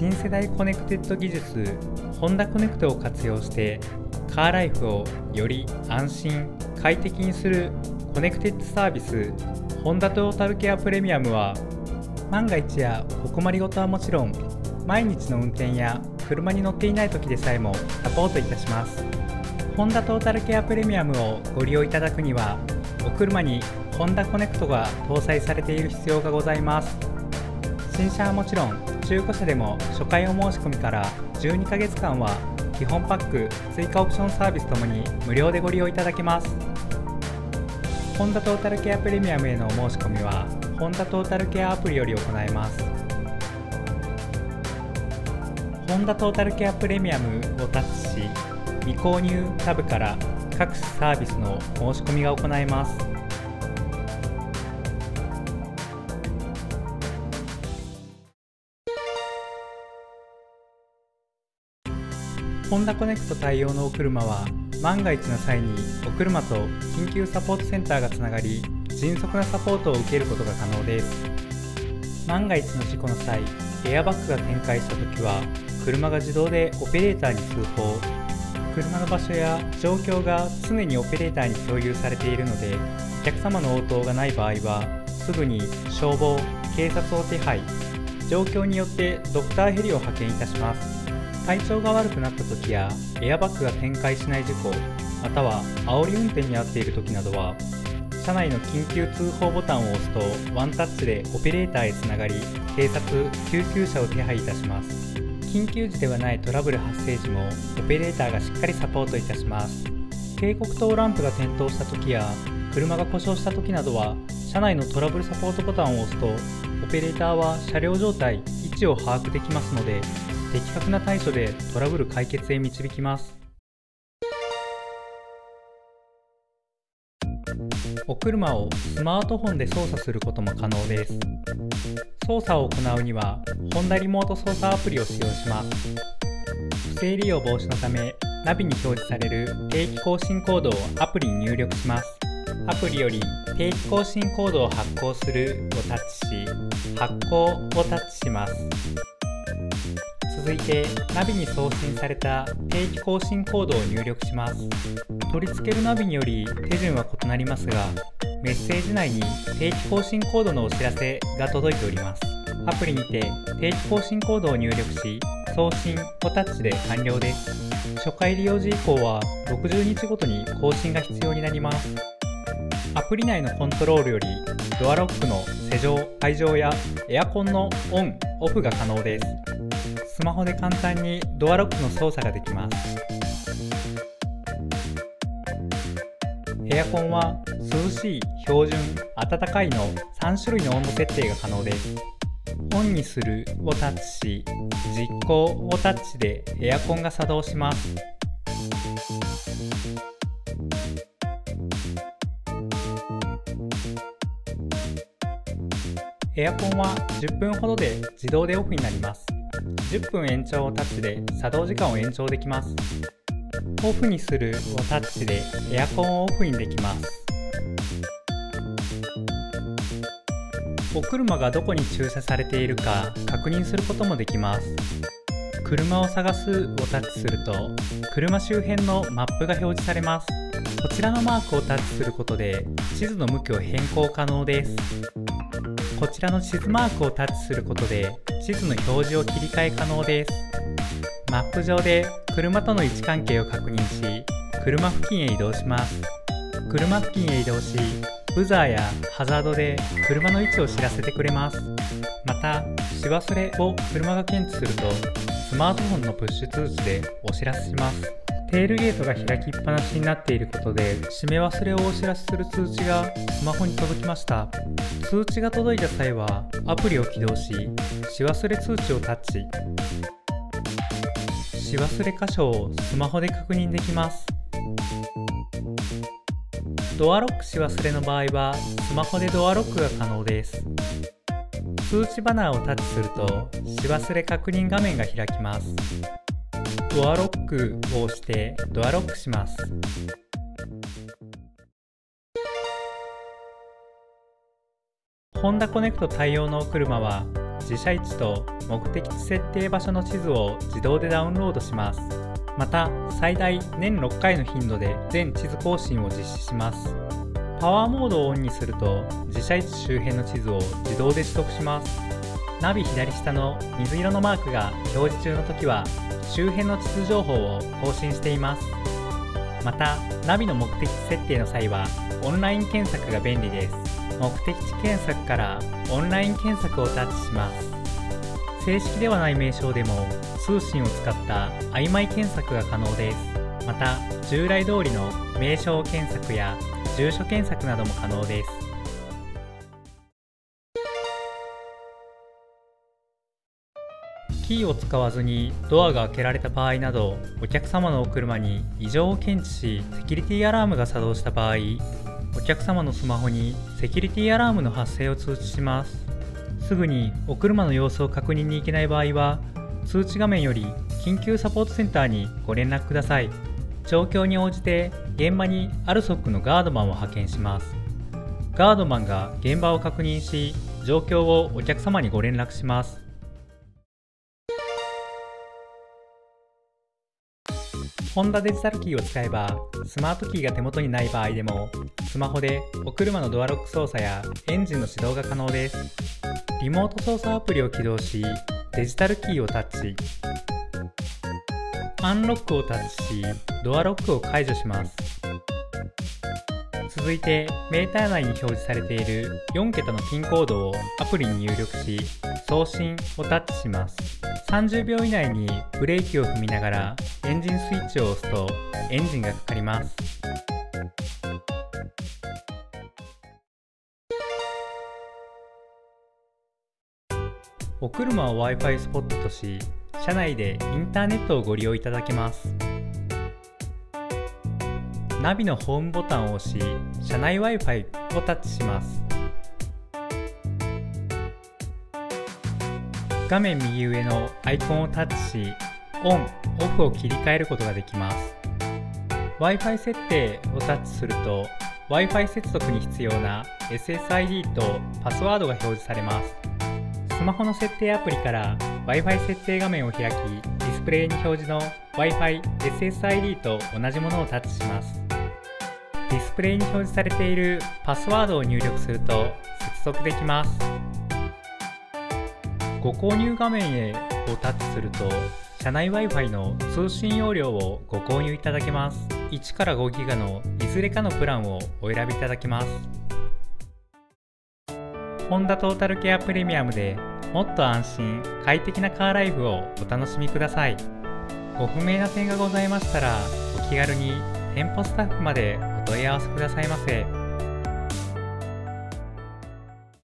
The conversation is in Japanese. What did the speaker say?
新世代コネクテッド技術ホンダコネクトを活用してカーライフをより安心快適にするコネクテッドサービスホンダトータルケアプレミアムは万が一やお困りごとはもちろん毎日の運転や車に乗っていない時でさえもサポートいたします。ホンダトータルケアプレミアムをご利用いただくにはお車にホンダコネクトが搭載されている必要がございます。新車はもちろん中古車でも初回お申し込みから12ヶ月間は基本パック追加オプションサービスともに無料でご利用いただけます。ホンダトータルケアプレミアムへのお申し込みはホンダトータルケアアプリより行えます。ホンダトータルケアプレミアムをタッチし未購入タブから各サービスの申し込みが行えます。ホンダコネクト対応のお車は万が一の際にお車と緊急サポートセンターがつながり迅速なサポートを受けることが可能です。万が一の事故の際エアバッグが展開した時は車が自動でオペレーターに通報。車の場所や状況が常にオペレーターに共有されているのでお客様の応答がない場合はすぐに消防警察を手配。状況によってドクターヘリを派遣いたします。体調が悪くなった時やエアバッグが展開しない事故または煽り運転に遭っている時などは車内の緊急通報ボタンを押すとワンタッチでオペレーターへつながり警察救急車を手配いたします。緊急時ではないトラブル発生時もオペレーターがしっかりサポートいたします。警告灯ランプが点灯した時や車が故障した時などは車内のトラブルサポートボタンを押すとオペレーターは車両状態位置を把握できますので的確な対処でトラブル解決へ導きます。お車をスマートフォンで操作することも可能です。操作を行うにはホンダリモート操作アプリを使用します。不正利用防止のためナビに表示される定期更新コードをアプリに入力します。アプリより定期更新コードを発行するをタッチし発行をタッチします。続いてナビに送信された定期更新コードを入力します。取り付けるナビにより手順は異なりますがメッセージ内に定期更新コードのお知らせが届いております。アプリにて定期更新コードを入力し送信をタッチで完了です。初回利用時以降は60日ごとに更新が必要になります。アプリ内のコントロールよりドアロックの施錠解錠やエアコンのオンオフが可能です。スマホで簡単にドアロックの操作ができます。エアコンは涼しい、標準、暖かいの3種類の温度設定が可能です。オンにするをタッチし実行をタッチでエアコンが作動します。エアコンは10分ほどで自動でオフになります。10分延長をタッチで作動時間を延長できます。オフにするをタッチでエアコンをオフにできます。お車がどこに駐車されているか確認することもできます。車を探すをタッチすると車周辺のマップが表示されます。こちらのマークをタッチすることで地図の向きを変更可能です。こちらの地図マークをタッチすることで地図の表示を切り替え可能です。マップ上で車との位置関係を確認し車付近へ移動します。車付近へ移動しブザーやハザードで車の位置を知らせてくれます。またし忘れを車が検知するとスマートフォンのプッシュ通知でお知らせします。テールゲートが開きっぱなしになっていることで閉め忘れをお知らせする通知がスマホに届きました。通知が届いた際はアプリを起動しし忘れ通知をタッチ。し忘れ箇所をスマホで確認できます。ドアロックし忘れの場合はスマホでドアロックが可能です。通知バナーをタッチするとし忘れ確認画面が開きます。ドアロックを押してドアロックします。ホンダコネクト対応の車は自社位置と目的地設定場所の地図を自動でダウンロードします。また最大年6回の頻度で全地図更新を実施します。パワーモードをオンにすると自社位置周辺の地図を自動で取得します。ナビ左下の水色のマークが表示中の時は周辺の地図情報を更新しています。またナビの目的地設定の際はオンライン検索が便利です。目的地検索からオンライン検索をタッチします。正式ではない名称でも通信を使った曖昧検索が可能です。また従来通りの名称検索や住所検索なども可能です。キーを使わずにドアが開けられた場合などお客様のお車に異常を検知しセキュリティアラームが作動した場合お客様のスマホにセキュリティアラームの発生を通知します。すぐにお車の様子を確認に行けない場合は通知画面より緊急サポートセンターにご連絡ください。状況に応じて現場にアルソックのガードマンを派遣します。ガードマンが現場を確認し状況をお客様にご連絡します。ホンダデジタルキーを使えばスマートキーが手元にない場合でもスマホでお車のドアロック操作やエンジンの始動が可能です。リモート操作アプリを起動しデジタルキーをタッチ。アンロックをタッチしドアロックを解除します。続いてメーター内に表示されている4桁のピンコードをアプリに入力し送信をタッチします。30秒以内にブレーキを踏みながらエンジンスイッチを押すとエンジンがかかります。お車を Wi-Fi スポットとし車内でインターネットをご利用いただけます。ナビのホームボタンを押し車内 Wi-Fi をタッチします。画面右上のアイコンをタッチしオン・オフを切り替えることができます。Wi-Fi 設定をタッチすると Wi-Fi 接続に必要な SSID とパスワードが表示されます。スマホの設定アプリから Wi-Fi 設定画面を開きディスプレイに表示の Wi-Fi SSID と同じものをタッチします。ディスプレイに表示されているパスワードを入力すると接続できます。ご購入画面へをタッチすると車内 Wi-Fi の通信容量をご購入いただけます。1から 5GB のいずれかのプランをお選びいただけます。ホンダトータルケアプレミアムでもっと安心快適なカーライフをお楽しみください。ご不明な点がございましたらお気軽に店舗スタッフまでお問い合わせくださいませ。